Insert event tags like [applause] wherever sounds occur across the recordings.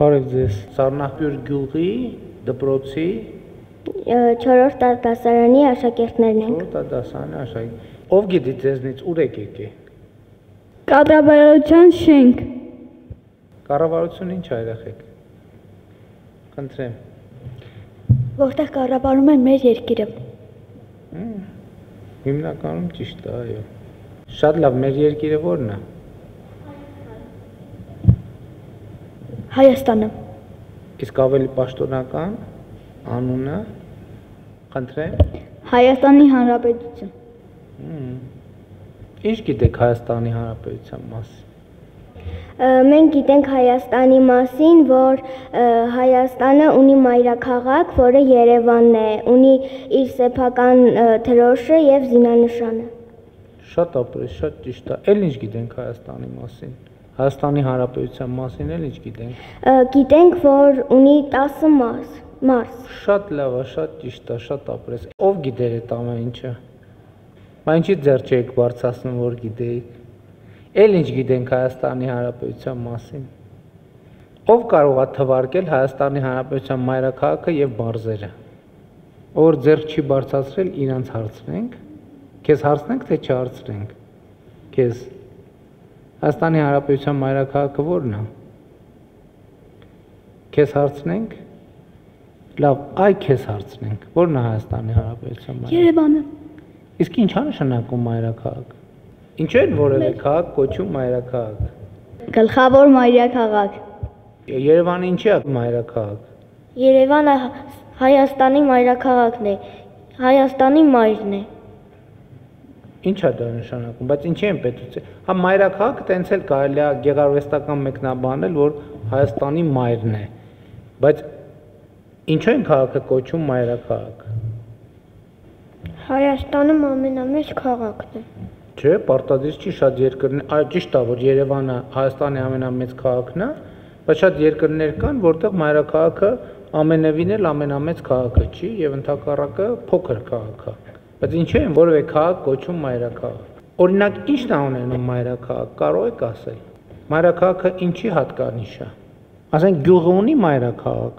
Բարև ձեզ։ Սառնախբյուր գյուղի դպրոցի 4-րդ դասարանի աշակերտներն ենք։ Որդադասանի աշակերտ։ Ով գիտի ձեզնից ուր եք եկե։ Կառավարության շենք։ Կառավարություն ինչ ա երեխեք։ Խնդրեմ։ Որտեղ կառավարում են մեր երկիրը։ Հիմնականում ճիշտ է, այո։ Շատ լավ, մեր երկիրը ո՞րն է։ Հայաստանը։ Իսկ ավելի պաշտոնական անունը խնդրեմ։ Հայաստանի Հանրապետություն։ Ինչ գիտեք Հայաստանի Հանրապետության մասին։ Մենք գիտենք Հայաստանի մասին, որ Հայաստանը ունի մայրաքաղաք, որը Երևանն է, ունի իր սեփական ա, դրոշը եւ զինանշանը։ Շատ ապրես, շատ ճիշտ է։ Էլ ինչ գիտենք Հայաստանի մասին։ Հայաստանի Հանրապետության մասին էլ ինչ գիտենք։ Գիտենք, որ ունի 10 մարզ, մարզ։ Շատ լավ է, շատ ճիշտ է, շատ ապրես։ Ով գիտեր այդ ամեն ինչը։ Բա ինչի ձեր չեք բարձրացնում, որ գիտեիք։ Էլ ինչ գիտենք Հայաստանի Հանրապետության մասին։ Ով կարող է թվարկել Հայաստանի Հանրապետության մայրաքաղաքը եւ մարզերը։ Որ ձեր չի բարձրացրել, իրանց հարցնենք։ Քեզ հարցնենք, թե չհարցնենք։ Քեզ Հայաստանի Հանրապետության մայրաքաղաքը ո՞րն է։ Քեզ հարցնենք։ Լավ, այ քեզ հարցնենք։ Ո՞րն է Հայաստանի Հանրապետության մայրաքաղաքը։ Երևանը։ Իսկ ի՞նչ է նշանակում մայրաքաղաք։ Ինչու են որևէ քաղաք կոչում մայրաքաղաք։ Գլխավոր մայրաքաղաք։ Երևանը ինչի է մայրաքաղաք։ Երևանը Հայաստանի մայրաքաղաքն է։ Հայաստանի մայրն է։ Ինչ է դա նշանակում, բայց ինչի են պետություն։ Հա մայրաքաղաքը տենց էլ կարելի է գեղարվեստական մեկնաբանել, որ Հայաստանի մայրն է։ Բայց ինչու են քաղաքը կոչում մայրաքաղաք։ Հայաստանում ամենամեծ քաղաքն է։ Չէ, պարտադիր չի շատ երկրներ, այ ճիշտ է, որ Երևանը Հայաստանի ամենամեծ քաղաքն է, բայց շատ երկրներ կան, որտեղ մայրաքաղաքը ամենևին էլ ամենամեծ քաղաքը չի եւ ընդհակառակը փոքր քաղաք է։ Բայց ինչու են որևէ քաղաք կոչում մայրաքաղաք։ Օրինակ, ի՞նչն է ունենում մայրաքաղաք, կարող եք ասել։ Մայրաքաղաքը ինչի հատկանիշ է։ Ասենք գյուղը ունի մայրաքաղաք։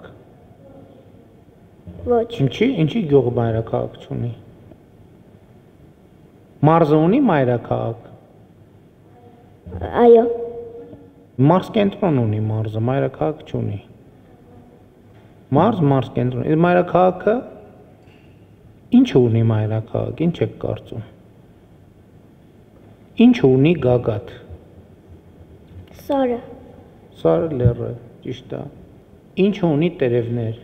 Ոչ։ Ինչի, ինչի գյուղը մայրաքաղաք չունի։ Մարզը ունի մայրաքաղաք։ Այո։ Մարզ կենտրոն ունի մարզը, մայրաքաղաք չունի։ Մարզ, մարզ կենտրոն։ Իսկ մայրաքաղաքը ինչ ունի մայրաքաղաք, ինչ եք կարծում։ Ինչ ունի գագաթ։ Սարը։ Սարը լեռը, ճիշտ է։ Ինչ ունի տերևներ,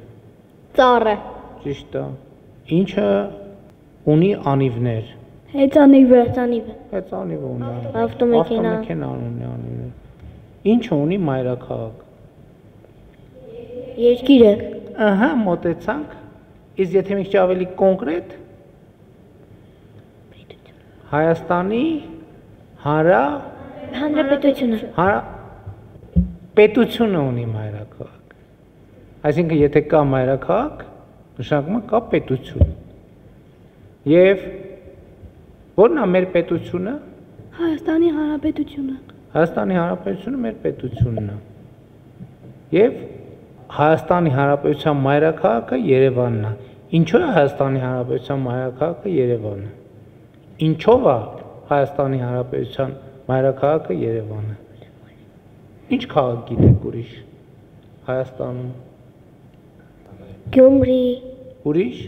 Ծառը։ ճիշտ է։ Ինչը ունի անիվներ։ Հեծանիվը։ Ծանիվը։ Բայց անիվը ունի։ Ավտոմեքենա։ Ավտոմեքենան ունի անիվներ։ Ինչ ունի մայրաքաղաք։ Երկիրը։ Ահա, մոտեցանք։ Իսկ եթե մի քիչ ավելի կոնկրետ Հայաստանի հանրա Հանրապետությունը։ հանրա պետությունը ունի մայրաքաղաք։ Այսինքն եթե կա մայրաքաղաք, նշանակում է կա պետություն։ Եվ ո՞րն է մեր պետությունը։ Հայաստանի Հանրապետությունը։ Հայաստանի Հանրապետությունը մեր պետությունն է։ Եվ Հայաստանի Հանրապետության մայրաքաղաքը Երևանն է։ Ինչու է Հայաստանի Հանրապետության մայրաքաղաքը Երևանը։ Ինչով է Հայաստանի Հանրապետության մայրաքաղաքը Երևանը։ Ինչ քաղաք գիտեք ուրիշ Հայաստանում։ Գյումրի։ Ուրիշ,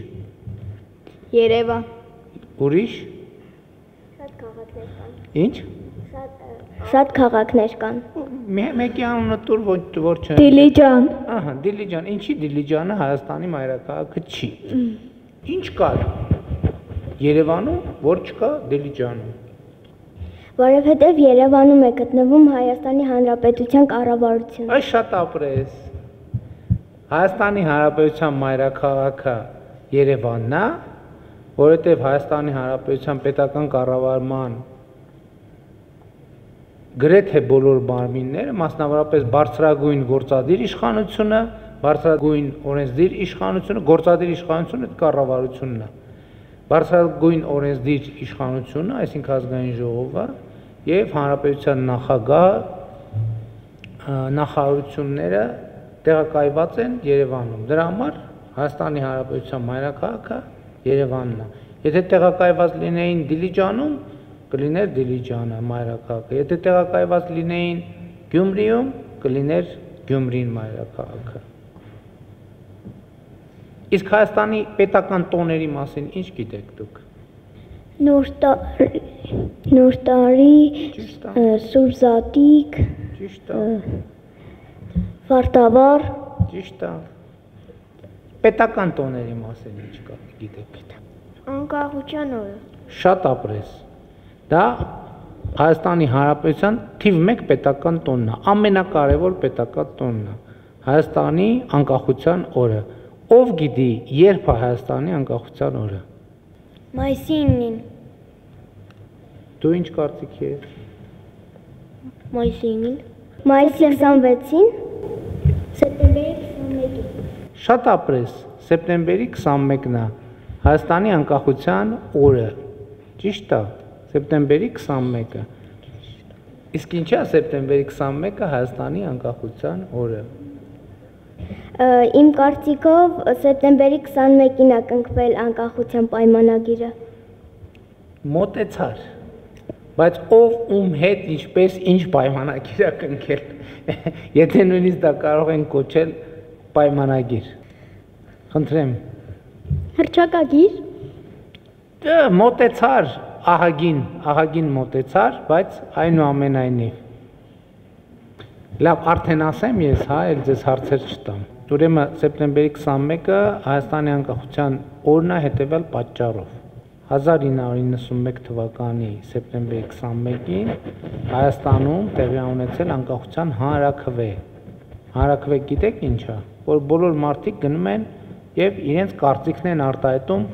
Երևան։ ուրիշ, Շատ քաղաքներ կան։ ինչ։ Շատ քաղաքներ կան։ Մե- Մեկի անունը տուր ոչ որ չէ։ Դիլիջան։ Ահա, Դիլիջան, ինչի Դիլիջանը Հայաստանի մայրաքաղաքը չի։ Ինչ կար Երևանում, որ չկա Դիլիջանում։ Որովհետև Երևանում է գտնվում Հայաստանի Հանրապետության կառավարությունը։ Այս շատ ապրես։ Հայաստանի Հանրապետության մայրաքաղաքը Երևանն է, որովհետև Հայաստանի Հանրապետության պետական կառավարման գրեթե բոլոր մարմինները, մասնավորապես բարձրագույն գործադիր իշխանությունը, բարձրագույն օրենսդիր իշխանությունը, գործադիր իշխանությունը այդ կառավարությունն է։ Բարձրագույն օրենսդիր իշխանությունը, այսինքն ազգային ժողովը եւ հանրապետության նախագահ նախարարությունները տեղակայված են Երևանում։ Դրա համար Հայաստանի Հանրապետության մայրաքաղաքը Երևանն է։ Եթե տեղակայված լինեին Դիլիջանում, կլիներ Դիլիջանը մայրաքաղաքը։ Եթե տեղակայված լինեին Գյումրիում, կլիներ Գյումրին մայրաքաղաքը։ Իսկ Հայաստանի պետական տոների մասին ինչ գիտեք դուք։ Նոր տարի, նոր տարի, Ճիշտ է, ը, Սուրբ Զատիկ, ճիշտ է, Վարտավառ, ճիշտ է։ Պետական տոների մասին ինչ կա գիտեք։ Անկախության օրը։ Շատ ապրես։ Դա Հայաստանի Հանրապետության թիվ 1 պետական տոնն է, ամենակարևոր պետական տոնն է։ Հայաստանի անկախության օրը։ Ով գիտի, երբ է Հայաստանի անկախության օրը։ Մայիսի 9-ին։ Դու ինչ կարծիք ես։ Մայիսի 9-ին։ Մայիսի 26-ին։ Սեպտեմբերի 21-ին։ Շատ ապրես, սեպտեմբերի 21-ն է Հայաստանի անկախության օրը։ Ճիշտ է, սեպտեմբերի 21-ը։ Իսկ ինչա սեպտեմբերի 21-ը Հայաստանի անկախության օրը։ Իմ կարծիքով սեպտեմբերի 21-ին է կնքվել անկախության պայմանագիրը։ մոտեցար բայց ով ում հետ ինչպես ինչ պայմանագիր է կնքել [laughs] եթե նույնիսկ դա կարող են կոչել պայմանագիր խնդրեմ Հրճակագիր։ մոտեցար ահագին ահագին մոտեցար բայց այնուամենայնիվ լավ արդեն ասեմ ես հա էլ ձեզ հարցեր չտամ ուրեմն սեպտեմբերի 21-ը Հայաստանի անկախության օրն է հետևյալ պատճառով 1991 թվականի սեպտեմբերի 21-ին Հայաստանում տեղի ունեցել անկախության հանրաքվե։ Հանրաքվե գիտեք ինչա, որ բոլոր մարդիկ գնում են եւ իրենց կարծիքն են արտահայտում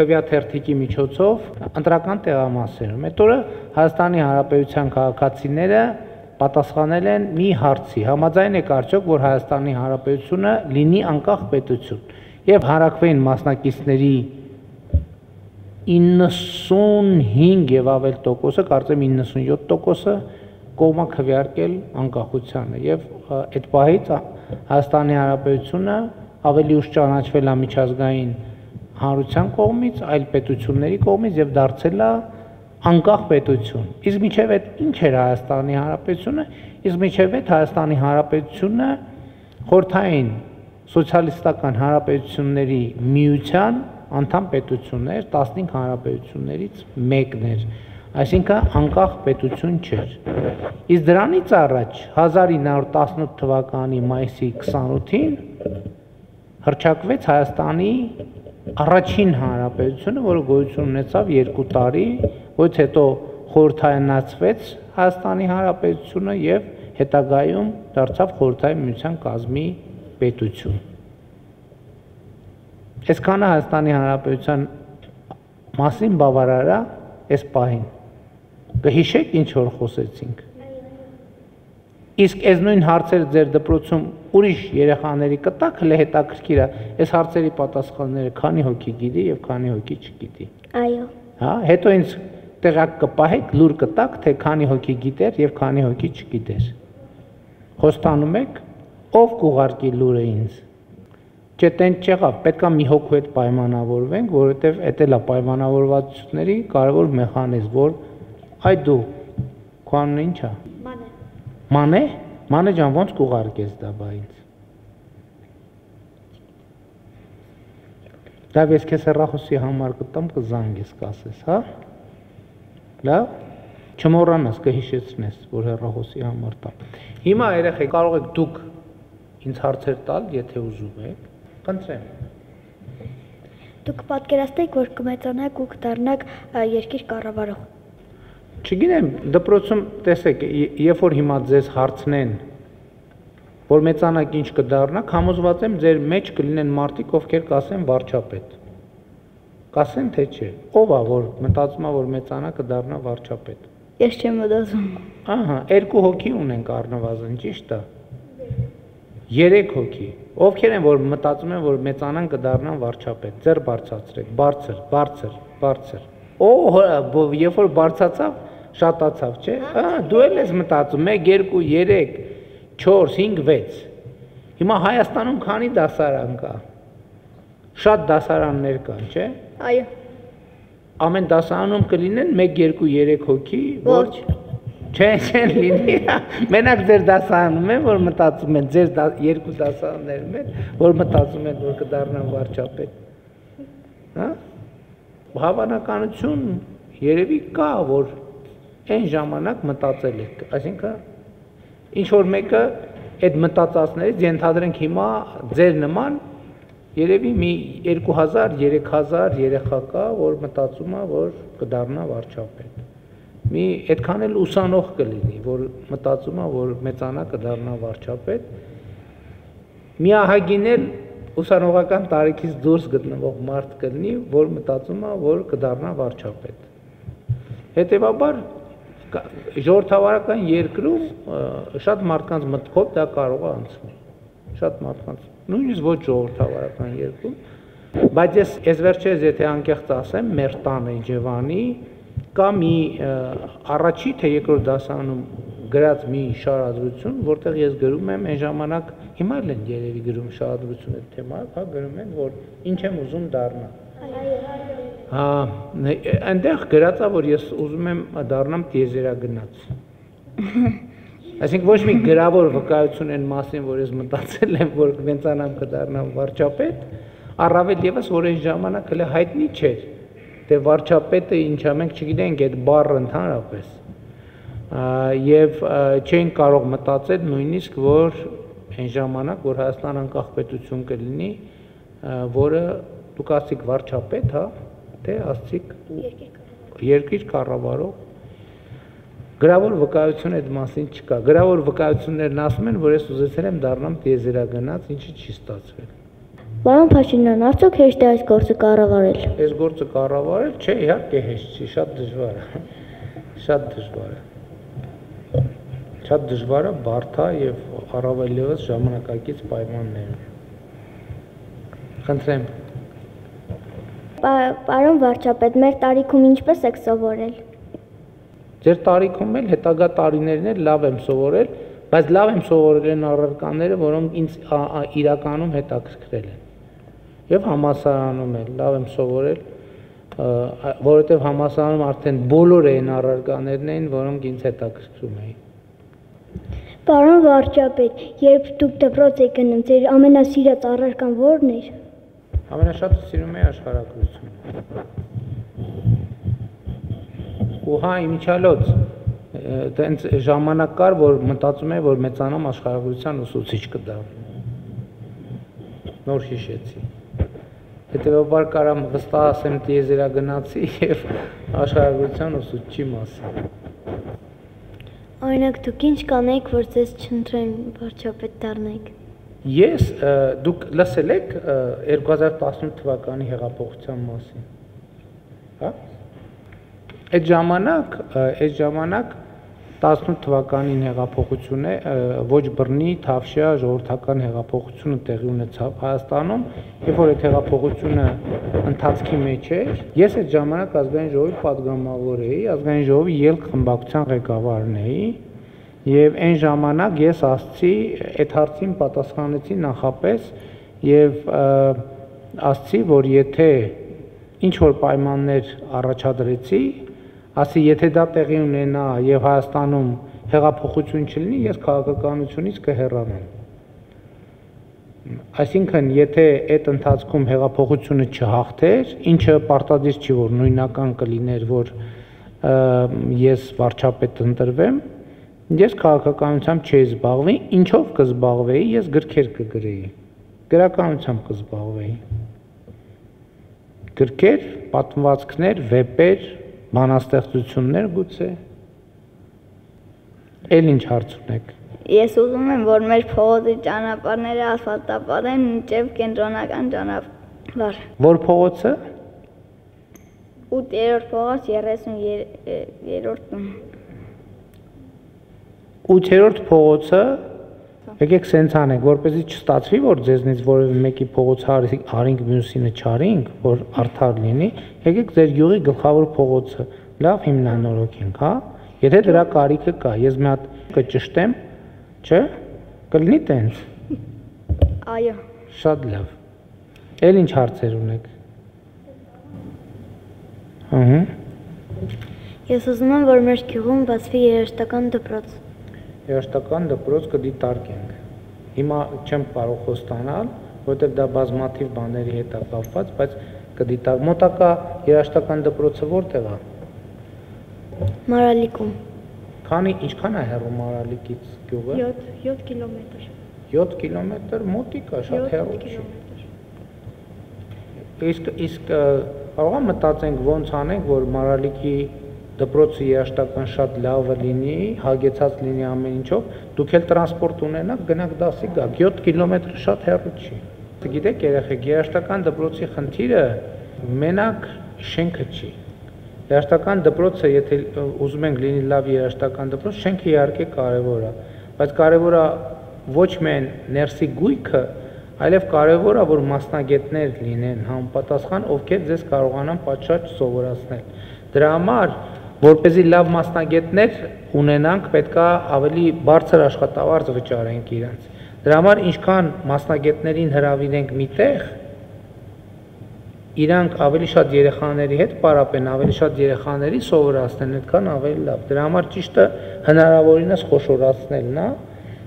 քվյաթերթիկի միջոցով ընտրական տեղամասերում։ Այդ օրը Հայաստանի Հանրապետության քաղաքացիները պատասխանել են մի հարցի. համաձայն եք արդյոք, որ Հայաստանի Հանրապետությունը լինի անկախ պետություն։ Եվ հանրաքվեին մասնակիցների 95 եւ ավել տոկոսը, կարծեմ 97 տոկոսը կողմա քվեարկել անկախությանը եւ այդ պահից Հայաստանի Հանրապետությունը ավելի ուշ ճանաչվել է միջազգային հանրության կողմից, այլ պետությունների կողմից եւ դարձել է անկախ պետություն։ Իսկ միջև այդ ինչ էր Հայաստանի Հանրապետությունը, իսկ միջև այդ Հայաստանի Հանրապետությունը խորթային սոցիալիստական հանրապետությունների միության անդամ պետություններ 15 հանրապետություններից մեկն էր այսինքն անկախ պետություն չէր իսկ դրանից առաջ 1918 թվականի մայիսի 28-ին հրճակվեց Հայաստանի առաջին հանրապետությունը, որը գոյություն ունեցավ 2 տարի, որից հետո խորհրդայանացվեց Հայաստանի հանրապետությունը եւ հետագայում դարձավ խորհրդային միության կազմի պետություն։ Այսքանը Հայաստանի Հանրապետության մասին բավարարա այս պահին։ Կհիշեք ինչ որ խոսեցինք։ Իսկ այս նույն հարցերը ձեր դպրոցում ուրիշ երեխաների կտակ հələ հետաքրքիր է, այս հարցերի պատասխանները քանի հոգի գիտի եւ քանի հոգի չգիտի։ Այո։ Հա, հետո ինձ տեղակ կպահեք, լուր կտակ, թե քանի հոգի գիտեր եւ քանի հոգի չգիտեր։ Խոստանում եք, ով կուղարկի լուրը ինձ։ Չէ, տեն չեղավ, պետքա մի հոգու հետ պայմանավորվենք, որովհետև դա էլ է պայմանավորվածությունների կարևոր մեխանիզմ, որ այ դու քո անունը ի՞նչ է։ Մանե։ Մանե, ջան, ո՞նց կուղարկես դա բա ինձ։ Լավ, ես քեզ հեռախոսի համար կտամ, կզանգես, կասես, հա։ Լավ։ Չմոռանաս, կհիշեցնես, որ հեռախոսի համար տամ։ Հիմա երեխեք, կարող եք դուք ինձ հարցեր տալ, եթե ուզում եք։ Խնդրեմ։ Դուք պատկերացնեք, որ կմեծանաք ու կդառնաք երկիր կառավարող։ Չգիտեմ, դպրոցում տեսեք, երբ որ հիմա ձեզ հարցնեն, որ մեծանակ ինչ կդառնաք, համոզված եմ ձեր մեջ կլինեն մարդիկ, ովքեր կասեն վարչապետ։ Կասեն թե չէ։ Ով է, որ մտածում է, որ մեծանա կդառնա վարչապետ։ Ես չեմ մտածում։ Ահա, երկու հոգի ունենք առնվազն, ճիշտ է։ Երեք հոգի։ Ովքեր են, որ մտածում են, որ մեծանան կդառնան վարչապետ։ Ձեր բարձացրեք, բարձր, բարձր, բարձր։ Օ, երբ որ բարձացավ, շատացավ, չէ։ Ահա, դու էլ ես մտածում 1 2 3 4, 5, 6։ Հիմա Հայաստանում քանի դասարան կա։ Շատ դասարաններ կան, չէ՞։ Այո։ Ամեն դասարանում կլինեն 1, 2, 3 հոգի, Ոչ։ Չէ, չեն լինի։ Մենակ ձեր դասարանում են, որ մտածում են, ձեր երկու դասարաններում են, որ մտածում են, որ կդառնան վարչապետ։ Հա? Հավանականություն երևի կա, որ այն ժամանակ մտածել եք, այսինքն ինչ որ մեկը այդ մտածածներից ենթադրենք հիմա ձեր նման երևի մի 2000, 3000 երեխա կա, որ մտածում է, որ կդառնա վարչապետ մի այդքան էլ ուսանող կլինի, որ մտածում է, որ մեծանա կդառնա վարչապետ։ Մի ահագին էլ ուսանողական տարիքից դուրս գտնվող մարդ կլինի, որ մտածում է, որ կդառնա վարչապետ։ Հետևաբար ժողովրդավարական երկրում շատ մարդկանց մտքով դա կարող է անցնել։ Շատ մարդկանց, նույնիսկ ոչ ժողովրդավարական երկրում, բայց ես ես վերջերս եթե անկեղծ ասեմ, մեր տանը Ջևանի կա մի առաջի թե երկրորդ դասանում գրած մի շարադրություն, որտեղ ես գրում եմ այն ժամանակ հիմա էլ են երևի գրում շարադրություն այդ թեմայով, հա գրում են, որ ինչ եմ ուզում դառնալ։ Հա, այնտեղ գրածա, որ ես ուզում եմ դառնամ տիեզերագնաց։ [laughs] Այսինքն ոչ մի գրավոր վկայություն են մասին, որ ես մտածել եմ, որ կվենցանամ կդառնամ վարչապետ, առավել եւս որ այն ժամանակ հələ հայտնի չէր դե վարչապետը ինչա մենք չգիտենք այդ բառը ընդհանրապես եւ չեն կարող մտածել նույնիսկ որ այն ժամանակ որ Հայաստան անկախ պետություն կլինի որը դուք ասիք վարչապետ հա թե ասիք երկիր կառավարող գրավոր վկայություն այդ մասին չկա գրավոր վկայություններն ասում են որ ես ուզեցել եմ դառնամ տիեզերագնաց ինչի չի ստացվել Պարոն Փաշինյան, արդյոք հեշտ է այս գործը կառավարել։ Այս գործը կառավարել, չէ, իհարկե հեշտ չի, շատ դժվար է։ Շատ դժվար է։ Շատ դժվար է, բարդ է եւ առավել եւս ժամանակակից պայմաններում։ Խնդրեմ։ Պարոն վարչապետ, մեր տարիքում ինչպես եք սովորել։ Ձեր տարիքում էլ հետագա տարիներն էլ լավ եմ սովորել, բայց լավ եմ սովորել են առարկաները, որոնք ինձ իրականում հետաքրքրել են եւ համասարանում էլ լավ եմ սովորել որովհետեւ համասարանում արդեն բոլոր այն առարկաներն էին, որոնք ինձ հետաքրքրում էին։ Պարոն վարչապետ, երբ դուք դպրոց եք գնում, ձեր ամենասիրած առարկան ո՞րն էր։ Ամենաշատը սիրում եի աշխարհագրությունը։ Ու հա իմիջալոց տենց ժամանակ կար, որ մտածում եի, որ մեծանամ աշխարհագրության ուսուցիչ կդառնամ։ Նոր հիշեցի։ Հետևաբար կարամ վստահ ասեմ տիեզերագնացի եւ աշխարհագրության ուսուցչի մասին։ Օրինակ դուք ինչ կանեիք, որ ձեզ չընտրեն վարչապետ դառնայիք։ Ես դուք լսել եք 2018 թվականի հեղափոխության մասին։ Հա? Այդ ժամանակ, այդ ժամանակ 18 թվականին հեղափոխություն է ոչ բռնի թավշյա ժողովրդական հեղափոխությունը տեղի ունեցավ Հայաստանում, երբ որ այդ հեղափոխությունը ընթացքի մեջ էր, ես այդ ժամանակ ազգային ժողովի падգամավոր էի, ազգային ժողովի ելք խմբակցության ղեկավարն էի, եւ այն ժամանակ ես ասացի այդ հարցին պատասխանեցի նախապես եւ ասացի, որ եթե ինչ որ պայմաններ առաջադրեցի, ասի եթե դա տեղի ունենա եւ Հայաստանում հեղափոխություն չլինի, ես քաղաքականությունից կհեռանամ։ Այսինքն, եթե այդ ընթացքում հեղափոխությունը չհաղթեր, ինչը պարտադիր չի, որ նույնական կլիներ, որ ես վարչապետ ընտրվեմ, ես քաղաքականությամբ չէի զբաղվի, ինչով կզբաղվեի, ես գրքեր կգրեի։ Գրականությամբ կզբաղվեի։ Գրքեր, պատմվածքներ, վեպեր, բանաստեղծություններ գուցե։ Էլ ինչ հարց ունեք։ Ես ուզում եմ, որ մեր փողոցի ճանապարհները ասֆալտապատ են մինչև կենտրոնական ճանապարհ։ Որ փողոցը։ 8-րդ փողոց 33-րդ 8-րդ փողոցը Եկեք սենց անենք, որպեսզի չստացվի, որ ձեզնից որևէ մեկի փողոց հարինք մյուսինը չարինք, որ արդար լինի, եկեք ձեր յուղի գլխավոր փողոցը լավ հիմնանորոգենք, հա? Եթե դրա կարիքը կա, ես մի հատ կճշտեմ, չէ՞։ Կլինի տենց։ Այո։ Շատ լավ։ Էլ ինչ հարցեր ունեք։ Ահա։ Ես ուզում եմ, որ մեր գյուղում բացվի երաժշտական դպրոց։ Երաշտական դպրոց կդիտարկենք։ Հիմա չեմ կարող խոստանալ, որովհետև դա բազմաթիվ բաների հետ է կապված, բայց կդիտար մոտակա երաշտական դպրոցը որտեղ է։ Մարալիկում։ Քանի ինչքան է հեռու Մարալիկից գյուղը։ 7 7 կիլոմետր։ 7 կիլոմետր մոտիկ է, շատ հեռու չի։ Իսկ իսկ ը, կարող եմ մտածենք ոնց անենք, որ Մարալիկի դպրոցը երաշտական շատ լավը լինի, հագեցած լինի ամեն ինչով, դուք էլ տրանսպորտ ունենաք, գնաք դասի գաք, 7 կիլոմետր շատ հեռու չի։ Գիտեք երեխեք, երաշտական դպրոցի խնդիրը մենակ շենքը չի։ Երաշտական դպրոցը, եթե ուզում ենք լինի լավ երաշտական դպրոց, շենքը իհարկե կարևոր է, բայց կարևոր է ոչ միայն ներսի գույքը, այլև կարևոր է, որ մասնագետներ լինեն համապատասխան, ովքեր ձեզ կարողանան պատշաճ սովորացնել։ Դրա համար, որպեսզի լավ մասնագետներ ունենանք, պետքա ավելի բարձր աշխատավարձ վճարենք իրենց։ Դրա համար ինչքան մասնագետներին հրավիրենք միտեղ, իրանք ավելի շատ երեխաների հետ պարապեն, ավելի շատ երեխաների սովորացնեն, այդքան ավելի լավ։ Դրա համար ճիշտը հնարավորինս խոշորացնելն է,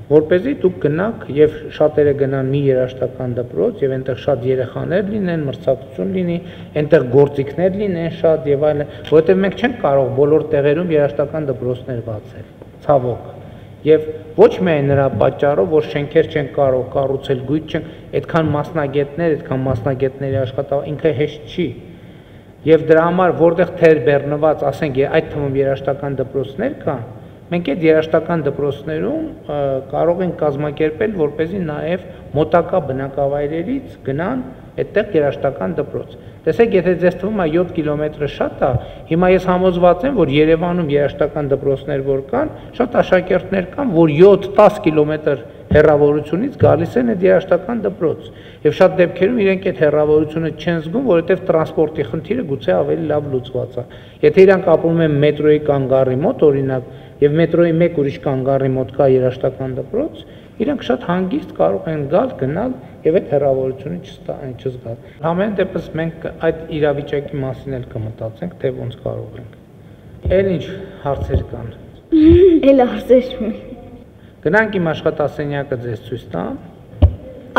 որ เป զի դուք գնաք եւ շատերը գնան մի երաշտական դպրոց եւ այնտեղ շատ երեխաներ լինեն, մրցակցություն լինի, այնտեղ գործիքներ լինեն շատ եւ այլն, որովհետեւ մենք չենք կարող բոլոր տեղերում երաշտական դպրոցներ բացել։ Ցավոք։ Եվ ոչ միայն նրա պատճառով, որ շենքեր չեն կարող կառուցել, գույք չեն, այդքան մասնագետներ, այդքան մասնագետների աշխատավ ինքը հեշտ չի։ Եվ դրա համար որտեղ թեր բեռնված, ասենք, այդ թվում երաշտական դպրոցներ կան, մենք այդ երաշտական դպրոցներում կարող ենք կազմակերպել, որ เป զի նաև մոտակա բնակավայրերից գնան այդտեղ երաշտական դպրոց։ Տեսեք, եթե ձեզ թվում է 7 կիլոմետրը շատ է, հիմա ես համոզված եմ, որ Երևանում երաշտական դպրոցներ որ կան, շատ աշակերտներ կան, որ 7-10 կիլոմետր հեռավորությունից գալիս են այդ երաշտական դպրոց։ Եվ շատ դեպքերում իրենք այդ հեռավորությունը չեն զգում, որովհետև տրանսպորտի խնդիրը գուցե ավելի լավ լուծված է։ Եթե իրանք ապրում են մետրոյի կանգառի մոտ, օրինակ, եւ մետրոյի մեկ ուրիշ կանգառի մոտ կա երաշտական դպրոց, իրանք շատ հանգիստ կարող են գալ, գնալ եւ այդ հեռավորությունը չզգալ։ Համեն դեպս մենք այդ իրավիճակի մասին էլ կմտածենք, թե ոնց կարող ենք։ Էլ ինչ հարցեր կան։ [laughs] Էլ հարցեր Գնանք իմ աշխատասենյակը ձեզ ցույց տամ։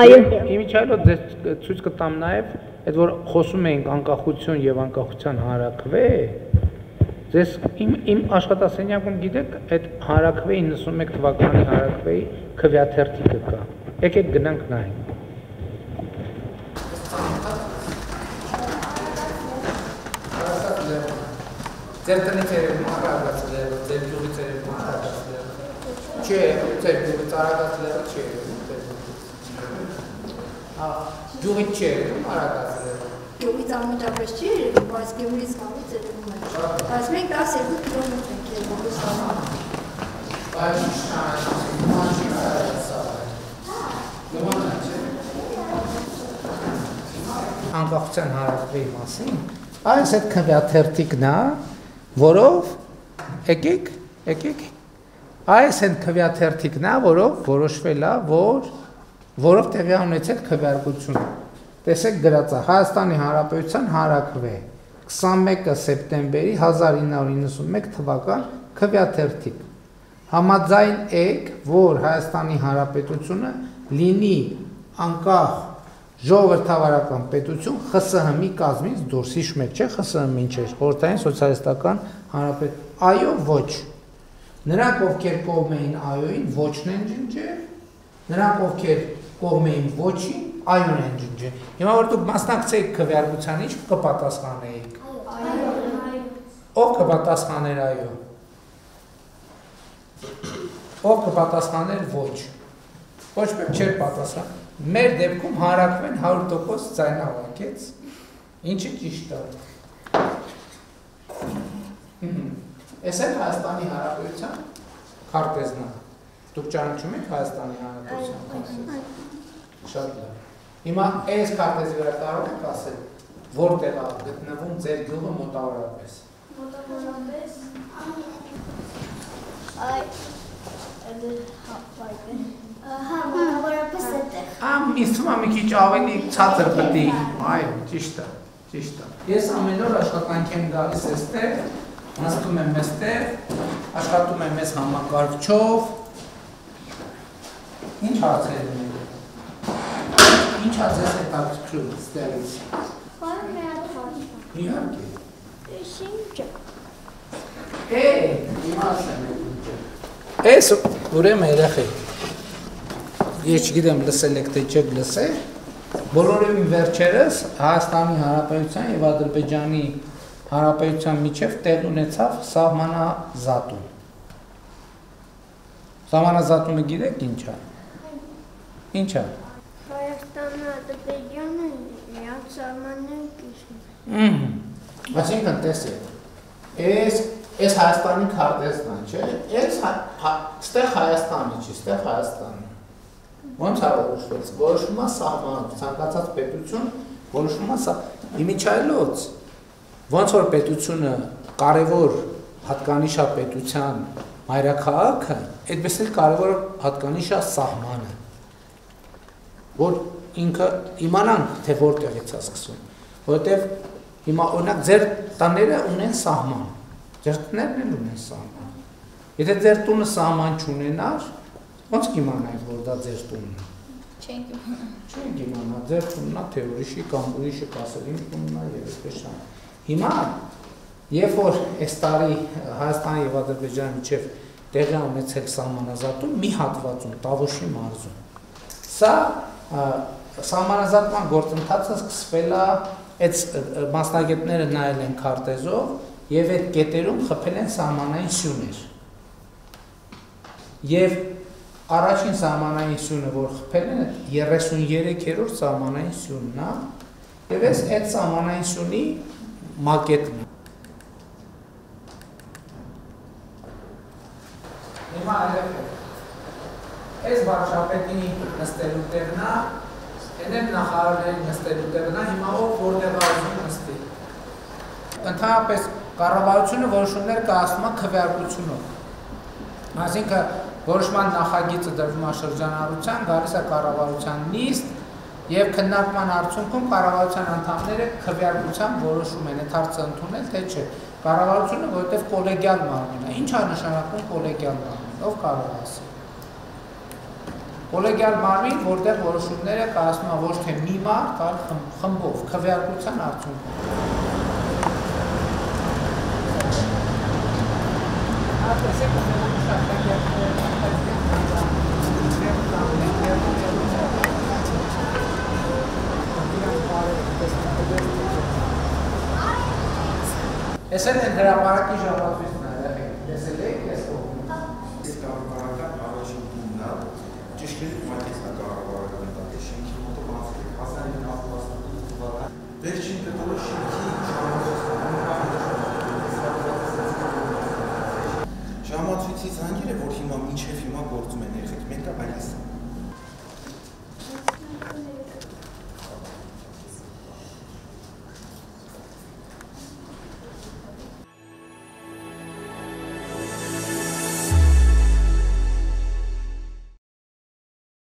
Այո։ Իմիջիայլոց ձեզ ցույց կտամ նաև այդ որ խոսում էինք անկախություն եւ անկախության հարակվե։ Ձեզ իմ իմ աշխատասենյակում գիտեք այդ հարակվե 91 թվականի հարակվեի քվյաթերթիկը կա։ Եկեք գնանք նայենք։ Ձեր տնից երևում է արագացել, ձեր գյուղից երևում է արագացել։ Չէ, ձեր գյուղից արագացել չէ երևում, ձեր գյուղից։ Հա, գյուղից չէ արագացել։ Գյուղից անմիջապես չի երևում, բայց գյուղից կամից երևում է։ Բայց մենք 12 կիլոմետր ենք երևում Լուսանում։ Բայց ինչ կանչի կարասա։ Նոմանա չէ։ Անկախության հարավի մասին։ Այս այդ քվյաթերթիկն է, որով եկեք, եկեք։ Այս այդ քվյաթերթիկն է, որով որոշվել է, որ որով տեղի ունեցել քվեարկությունը։ Տեսեք գրած է Հայաստանի Հանրապետության հարակվե 21 սեպտեմբերի 1991 թվական քվեաթերթիկ։ Համաձայն եք, որ Հայաստանի Հանրապետությունը լինի անկախ ժողովրդավարական պետություն ԽՍՀՄ-ի կազմից դուրս հիշում եք, չէ՞ ԽՍՀՄ-ը ինչ էր, խորհրդային սոցիալիստական հանրապետ։ Այո, ոչ։ Նրանք ովքեր կողմ էին այոյին, ոչն են ջնջել, նրանք ովքեր կողմ էին ոչին, այոն են ջնջել։ Հիմա որ դուք մասնակցեիք քվեարկության, ինչ կպատասխանեիք։ Ով կպատասխաներ այո։ Ով կպատասխաներ ոչ։ Ոչ մեկ չէր պատասխան։ Մեր դեպքում հարակվեն 100% ձայնավակեց, ինչը ճիշտ է։ Էս է Հայաստանի Հանրապետության քարտեզն է։ Դուք ճանաչում եք Հայաստանի Հանրապետության քարտեզը։ Շատ լավ։ Հիմա այս քարտեզի վրա կարող եք ասել, որտեղ է գտնվում ձեր գյուղը մոտավորապես։ Այ այդ հա բայ Հա, մոտավորապես այդտեղ։ Ամ իստում եմ մի քիչ ավելի ցածր է։ Այո, ճիշտ է, ճիշտ է։ Ես ամեն օր աշխատանք եմ գալիս այստեղ, նստում եմ այստեղ, աշխատում եմ այս համակարգչով։ Ինչ հարցեր ունեք։ Ինչ հարցեր ստերից։ Խորը մի հատ հարց։ Իհարկե։ Ինչ։ Է, իմացեմ։ Էս ուրեմն երեխեք։ Ես չգիտեմ լսել եք թե չեք լսել։ Բոլորովին վերջերս Հայաստանի Հանրապետության եւ Ադրբեջանի Հանրապետության միջև տեղ ունեցավ սահմանազատում։ Սահմանազատումը գիտեք ինչ է։ Ինչ է։ Հայաստանը, Ադրբեջանը միած սահմաններ կիսում։ Ահա։ Այսինքն տեսեք։ Այս այս Հայաստանի քարտեզն է, չէ՞։ Այս ստեղ Հայաստանը չի, ստեղ Հայաստանը։ Ոնց է որոշված։ Որոշվում է սահմանով, ցանկացած պետություն որոշվում է սա իմիջայլոց։ Ոնց որ պետությունը կարևոր հատկանիշ է պետության մայրաքաղաքը, այդպես էլ կարևոր հատկանիշ է սահմանը։ Որ ինքը իմանանք, թե որտեղից է սկսում, որովհետև հիմա օրինակ ձեր տները ունեն սահման։ Ձեր տներն էլ ունեն սահման։ Եթե ձեր տունը սահման չունենար, ոնց կիմանայիք, որ դա ձեր տունն է։ Չենք իմանա։ Չենք իմանա, ձեր տունն է, թե ուրիշի կամ ուրիշը կասել իմ տունն է եւ այսպես շան։ Հիմա երբ որ այս տարի Հայաստանի եւ Ադրբեջանի միջև տեղի ունեցել սահմանազատում մի հատվածում Տավուշի մարզում։ Սա սահմանազատման գործընթացը սկսվել է այդ մասնագետները նայել են քարտեզով եւ այդ կետերում խփել են սահմանային սյուներ։ Եվ առաջին սահմանային սյունը, որ խփել են, 33-րդ սահմանային սյունն է, եւ այս այդ սահմանային սյունի մակետն է։ Հիմա այլևս այս վարշապետի նստելու տեղն է, այնեն նախարարների նստելու տեղն է, հիմա ով որտեղ ուզում նստի։ Ընդհանրապես կառավարությունը որոշումներ կայացնում է քվեարկությունով։ Այսինքն որոշման նախագիծը դրվում է շրջանառության, գալիս է կառավարության նիստ եւ քննարկման արդյունքում կառավարության անդամները քվեարկության որոշում են, այդ հարցը ընդունել թե չէ։ Կառավարությունը որովհետեւ կոլեգիալ մարմին է։ Ինչ է նշանակում կոլեգիալ մարմին։ Ով կարող է ասել։ Կոլեգիալ մարմին, որտեղ որոշումները կայացնում է ոչ թե մի մարդ, այլ խմբով, քվեարկության արդյունքում։ Ես էլ են հրապարակի ժամացույցն